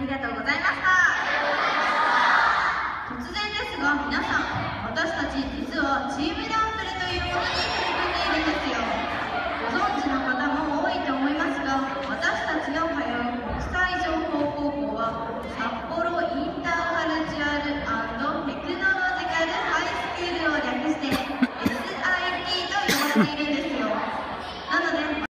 ありがとうございました。突然ですが皆さん私たち実はチームダンプルというものに取り組んでいるんですよ。ご存知の方も多いと思いますが私たちの通う国際情報高校は札幌インターカルチュアルテクノロジカルハイスクールを略して SIT と呼ばれている